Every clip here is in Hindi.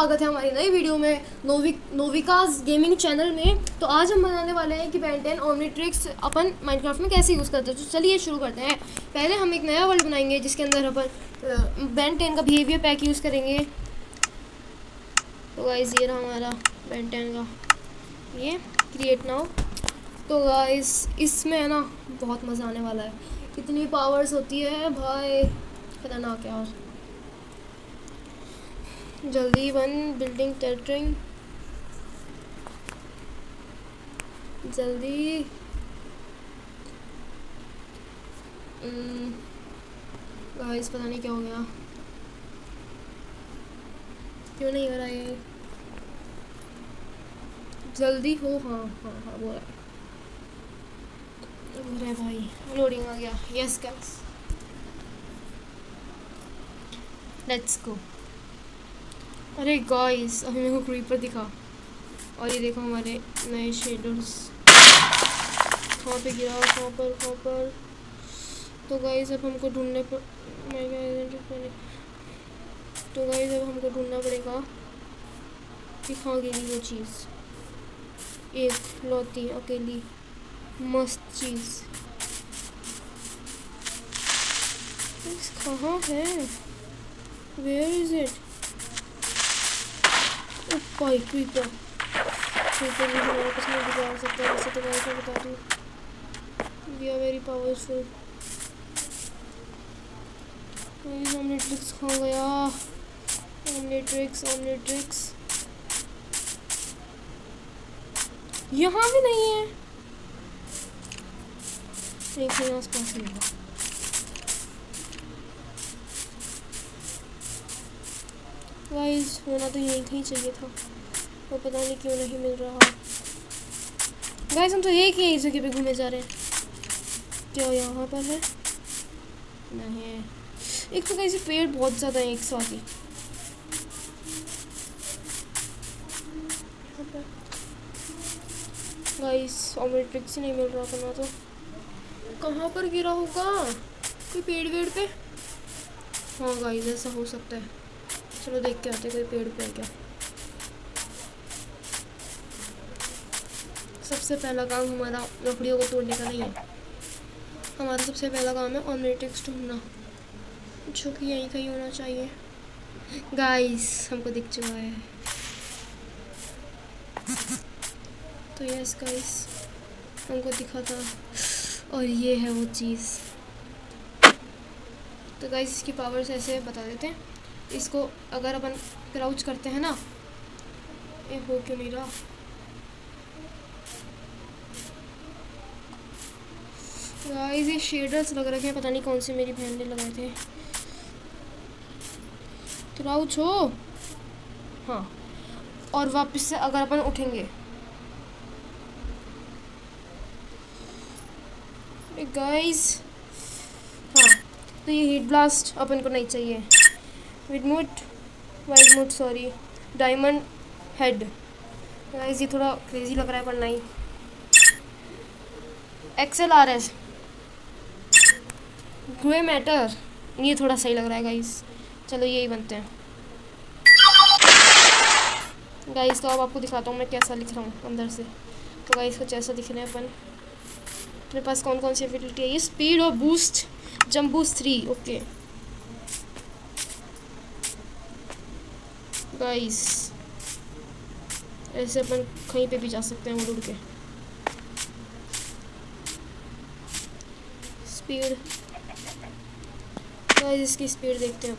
स्वागत है हमारी नई वीडियो में नोविक, नोविकास गेमिंग चैनल में। तो आज हम बनाने वाले हैं कि बेंटेन ओमनीट्रिक्स अपन माइनक्राफ्ट में कैसे यूज़ करते हैं। तो चलिए शुरू करते हैं। पहले हम एक नया वर्ल्ड बनाएँगे, जिसके अंदर अपन बेंटेन का बिहेवियर पैक यूज़ करेंगे। तो गाइस ये रहा हमारा बेंटेन का। ये क्रिएट नाउ तो गाइस इसमें ना, बहुत मज़ा आने वाला है। कितनी पावर्स होती है, भाई, खतरनाक यार। जल्दी वन बिल्डिंग टेटरिंग। जल्दी। गाइस पता नहीं क्या हो गया। क्यों नहीं हो रहा है जल्दी हो हाँ हाँ हाँ बोल रहा है। भाई लोडिंग आ गया। यस गाइस लेट्स गो अरे गाइस अभी मेरे को क्रीपर दिखा। और ये देखो हमारे नए शेडर्स कहाँ पे गिरा कहाँ पर कहाँ पर। तो गाइस अब हमको ढूँढने पर तो गाइस अब हमको ढूंढना पड़ेगा कि कहाँ गिरी वो चीज़। एक लौती, अकेली, मस्त चीज़। कहाँ है? वेयर इज़ इट भाई क्रीपर क्रीपर भी हमारा कुछ नहीं बिगाड़ सकता वैसे तो बता दूँ we are very powerful Omnitrix खा गया ओमलेट्रिक्स ओमलेट्रिक्स यहाँ भी नहीं है। आस पास नहीं होगा गाइस होना तो यहीं कहीं चाहिए था। वो पता नहीं क्यों नहीं मिल रहा। गाइस हम तो एक ही जगह पे घूमे जा रहे हैं। क्या यहाँ पर है? नहीं एक तो कैसे पेड़ बहुत ज़्यादा है एक साथ ही। गाइस नहीं मिल रहा था ना तो। कहाँ पर गिरा होगा? कोई पेड़ वेड़ पे? हाँ गाइस ऐसा हो सकता है। चलो देख के आते कोई पेड़ पे है क्या। सबसे पहला काम हमारा लकड़ियों को तोड़ने का नहीं है। हमारा सबसे पहला काम है ऑनलेटिक्स ढूंढना, जो कि यहीं कहीं होना चाहिए। गाइस हमको दिख चुका है। तो यस गाइस हमको दिखा था। और ये है वो चीज़। तो गाइस इसकी पावर्स ऐसे बता देते हैं। इसको अगर अपन क्राउच करते हैं ना, ये हो क्यों नहीं रहा? गाइस ये शेडर्स लग रखे हैं, पता नहीं कौन से मेरी बहन ने लगाए थे। क्राउच हो? हाँ। और वापस से अगर अपन उठेंगे। गाइस हाँ तो ये हीट ब्लास्ट अपन को नहीं चाहिए। Wildmutt Wildmutt sorry diamond head guys ये थोड़ा क्रेजी लग रहा है पढ़ना ही एक्सेल आर एस ग्रे मैटर ये थोड़ा सही लग रहा है गाइस चलो, यही बनते हैं। गाइस तो अब आपको दिखाता हूँ मैं कैसा लिख रहा हूँ अंदर से। तो गाइस कुछ ऐसा दिख रहे हैं अपन। अपने पास कौन कौन सी एबिलिटी है? ये स्पीड और boost jump boost three okay guys ऐसे अपन कहीं पे भी जा सकते हैं उड़ के। स्पीड गाइस इसकी स्पीड देखते हैं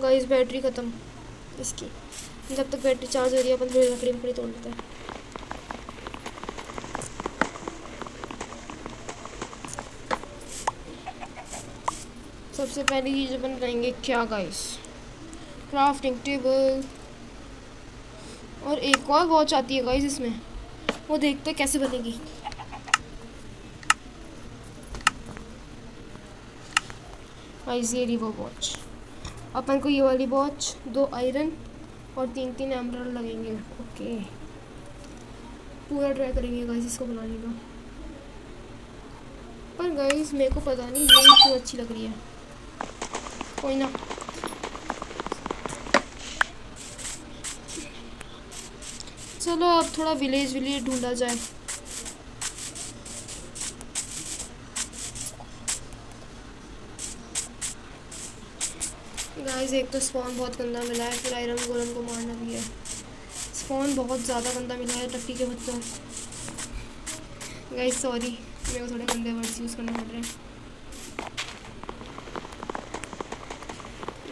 गाइस बैटरी ख़त्म। इसकी। जब तक बैटरी चार्ज हो रही है, अपन थोड़ी लकड़ी लकड़ी तोड़ लेते हैं। सबसे पहली चीज़ अपन बनाएँगे क्या गाइस क्राफ्टिंग टेबल और एक और वॉच आती है गाइस इसमें। वो देखते हैं कैसे बनेगी। गाइस ये रिवो वॉच अपन को ये वाली वॉच दो आयरन और तीन तीन एमरल लगेंगे। ओके पूरा ट्राई करेंगे गाइस इसको बनाने का। पर गाइस मेरे को पता नहीं, ये क्यों अच्छी लग रही है। कोई ना। चलो अब थोड़ा विलेज विलेज ढूंढा जाए। गाइस एक तो स्पॉन बहुत गंदा मिला है, फिर आयरन गोलम को मारना भी है। स्पॉन बहुत ज़्यादा गंदा मिला है टट्टी के बच्चों गाइस सॉरी मेरे को थोड़े गंदे वर्ड्स यूज़ करने पड़ रहे हैं।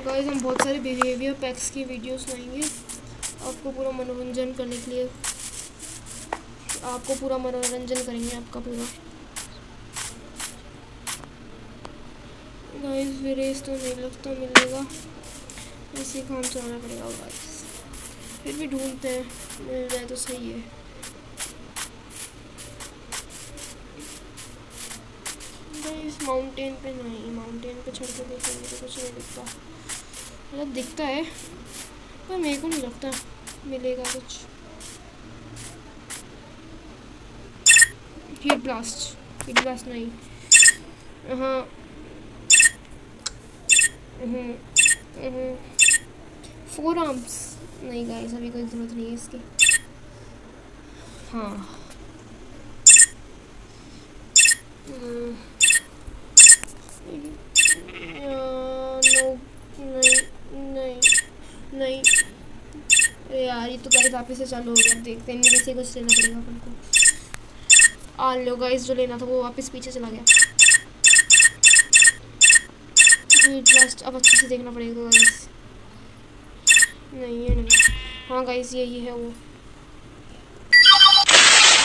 गाइस हम बहुत सारे बिहेवियर पैक्स की वीडियोस लाएँगे। आपको पूरा मनोरंजन करने के लिए आपको पूरा मनोरंजन करेंगे आपका पूरा। गाइस विरेज तो नहीं लगता मिलेगा। ऐसे काम चलाना पड़ेगा गाइस फिर भी ढूंढते हैं। मिल जाए तो सही है। गाइस माउंटेन पे नहीं माउंटेन पे चढ़ के देखेंगे तो कुछ नहीं दिखता। मतलब दिखता है, पर मेरे को नहीं लगता मिलेगा कुछ। हीट ब्लास्ट हीट ब्लास्ट नहीं। हाँ फोर आर्म्स नहीं गाइस अभी कोई ज़रूरत नहीं है इसकी। हाँ नो नहीं नहीं नहीं अरे यार ये तो गाइस वापस से चालू हो गया देखते हैं। से कुछ लेना पड़ेगा अपन को। आ, लो गाइस जो लेना था वो वापस पीछे चला गया। जस्ट अब अच्छे से देखना पड़ेगा गाइस नहीं है नहीं। हाँ गाइस यही है वो।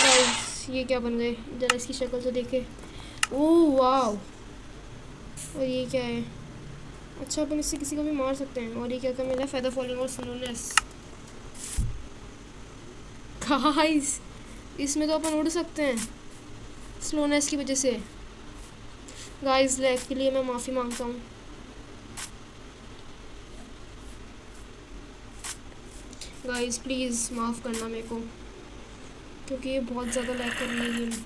गाइस ये क्या बन गए? जरा इसकी शक्ल तो देखे। ओह वाह और ये क्या है? अच्छा अपन इससे किसी को भी मार सकते हैं। और ये क्या क्या मिला फेदर फॉलिंग और स्लोनेस गाइस इसमें तो अपन उड़ सकते हैं। स्लोनेस की वजह से। गाइस लैग के लिए मैं माफ़ी माँगता हूँ। गाइस प्लीज़ माफ़ करना मेरे को, क्योंकि ये बहुत ज़्यादा लैग कर रही है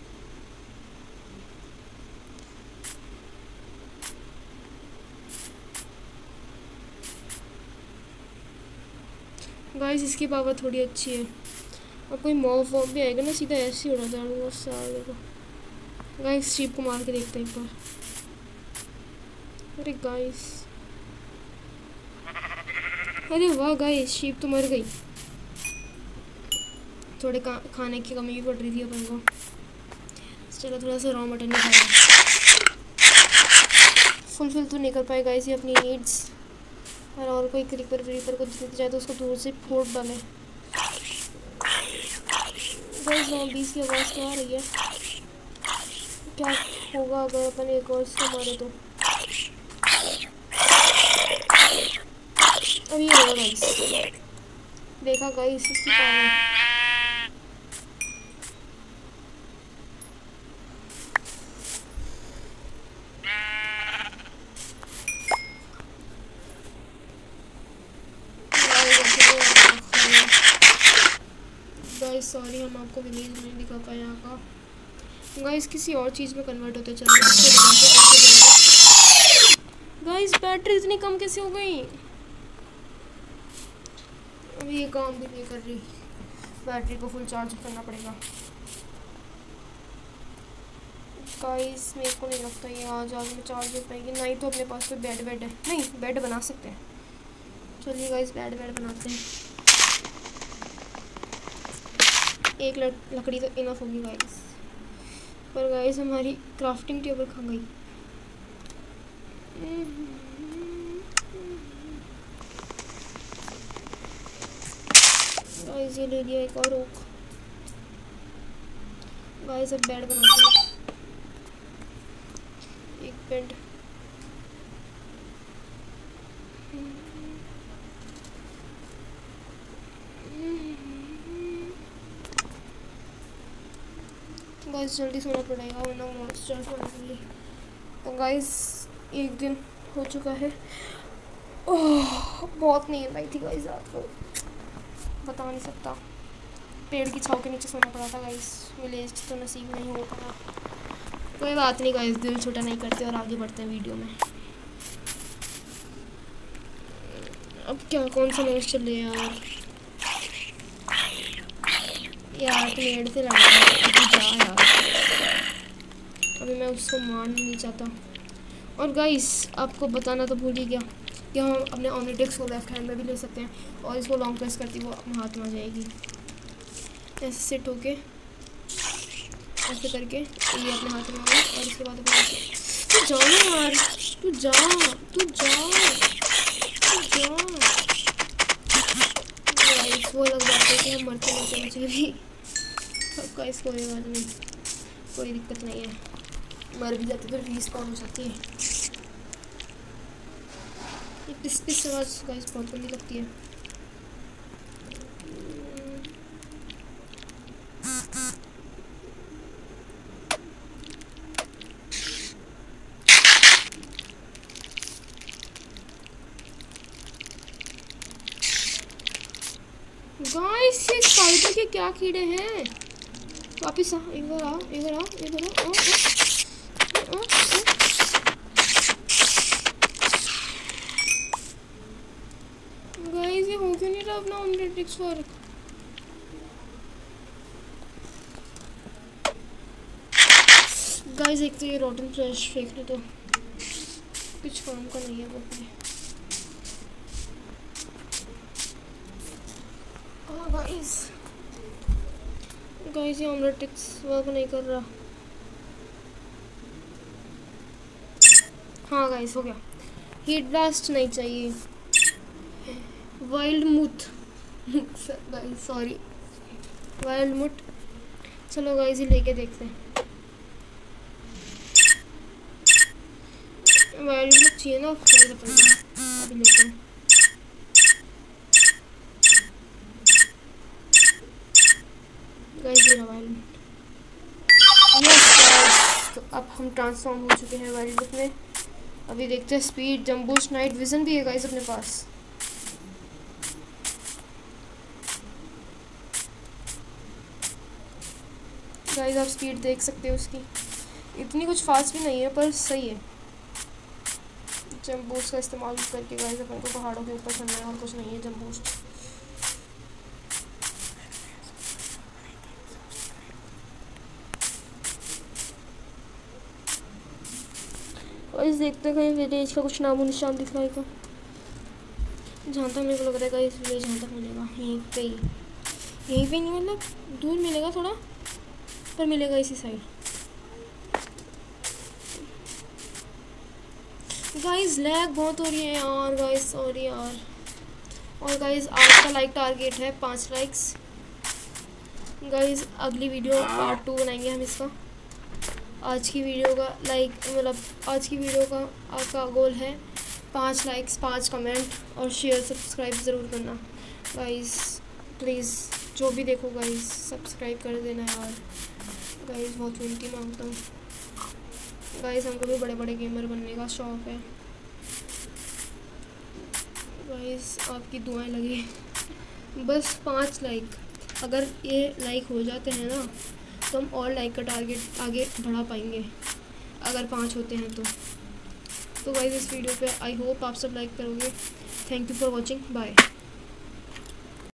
गाइस इसकी पावर थोड़ी अच्छी है। और कोई मॉफ वॉफ भी आएगा ना, सीधा ऐसे ही उड़ा जाऊँगा सारे को। गाइस शीप को मार के देखते हैं एक बार। अरे गाइस अरे वाह गाइस शीप तो मर गई। थोड़े खाने की कमी भी पड़ रही थी अपन को। चलो थोड़ा सा रॉ मटन नहीं खाया फुलफिल तो नहीं कर पाएगा इसी अपनी नीड्स और और कोई क्रीपर व्रीपर को दिख जाए तो उसको दूर से फोड़ डाले। बीस की आवाज़ क्या आ रही है। क्या होगा अगर अपन एक और से मारे तो? गाइस देखा गाइस इसकी पावर गाइस सॉरी हम आपको विलेज नहीं दिखा पाए यहाँ का। गाइस किसी और चीज़ में कन्वर्ट होते चल। गाइस बैटरी इतनी कम कैसे हो गई? अभी ये काम भी नहीं कर रही। बैटरी को फुल चार्ज करना पड़ेगा। गाइस मेरे को नहीं लगता ये आज आज में चार्ज हो पाएगी। नहीं तो अपने पास कोई बेड बेड है। नहीं बेड बना सकते हैं। चलिए गाइस बेड बेड बनाते हैं। एक लकड़ी तो इनफ होगी गाइस पर गाइस हमारी क्राफ्टिंग टेबल खा गई? गाइस ये ले लिया एक और ओक गाइस अब बेड बनाते हैं. एक बेड गाइस जल्दी सोना पड़ेगा वरना मॉन्स्टर फाइनली तो गाइस एक दिन हो चुका है। ओह, बहुत नींद आई थी गाइस रात को। बता नहीं सकता। पेड़ की छाव के नीचे सोना पड़ा था गाइस विलेज तो नसीब नहीं हो पाया कोई बात नहीं गाइस दिल छोटा नहीं करते और आगे बढ़ते हैं वीडियो में। अब क्या, कौन सा रहा है यार? यार पेड़ से जा यार अभी मैं उसको मारना नहीं चाहता और गाइस आपको बताना तो भूल ही गया कि हम अपने ऑनिटिक्स को लेफ़्ट हैंड में भी ले सकते हैं और इसको लॉन्ग प्रेस करती वो अपने हाथ में आ जाएगी। ऐसे सेट होके, ऐसे करके ये अपने हाथ में आ और इसके बाद तू जा यार, तू जा तू जा तू जा। वो लग जाते हैं मरते मरते मुझे भी सबका इसको कोई बात नहीं कोई दिक्कत नहीं है। मर भी जाते तो रिस्पॉन हो जाती है? ये पिस पिस आवाज़ गाइस बहुत गंदी लगती है? गाइस ये स्पाइडर के क्या कीड़े हैं? वापिस आ इधर आ इधर आ इधर आ ओ, ओ, ओ, गाइस ये हो क्यों नहीं रहा अपना ऑनलाइन वर्क गाइस एक तो ये रोटन फ्रेश फेंकने तो कुछ काम का नहीं है वो गाइस गाइस ये ऑमलेटिक्स वर्क नहीं कर रहा। हाँ गाइस हो गया। हीट ब्लास्ट नहीं चाहिए। Wildmutt guys sorry Wildmutt चलो गाइस ये लेके देखते हैं। वाइल्ड मुट चाहिए ना? अभी लेते हैं। तो अब हम ट्रांसफॉर्म हो चुके हैं वाइल्ड बुक में। अभी देखते हैं स्पीड जम्बूस नाइट विजन भी है गाइस अपने पास। गाइस आप स्पीड देख सकते हो उसकी। इतनी कुछ फास्ट भी नहीं है, पर सही है। जम्बूस का इस्तेमाल करके गाइस अपन को पहाड़ों के ऊपर चलना है और कुछ नहीं है जम्बूस और इस देखते कहीं विलेज का कुछ नामो निशान दिख रहा है जहाँ तक मेरे को लग रहा है इस विलेज जहाँ तक मिलेगा। यहीं पे ही। यहीं पे नहीं मतलब दूर मिलेगा थोड़ा, पर मिलेगा इसी साइड गाइस लैग बहुत हो रही है यार गाइस सॉरी यार। और गाइस आज का लाइक टारगेट है पाँच लाइक्स गाइस अगली वीडियो पार्ट टू बनाएँगे हम इसका। आज की वीडियो का लाइक मतलब आज की वीडियो का आपका गोल है पाँच लाइक्स पाँच कमेंट और शेयर सब्सक्राइब ज़रूर करना। गाइस प्लीज़ जो भी देखो गाइस सब्सक्राइब कर देना यार। गाइस बहुत विनती माँगता हूँ। गाइस हमको भी बड़े बड़े गेमर बनने का शौक़ है। गाइस आपकी दुआएँ लगी। बस पाँच लाइक अगर ये लाइक हो जाते हैं ना तो हम और लाइक का टारगेट आगे बढ़ा पाएँगे, अगर पाँच होते हैं तो। तो गाइज़ इस वीडियो पे आई होप आप सब लाइक करोगे। Thank you for watching bye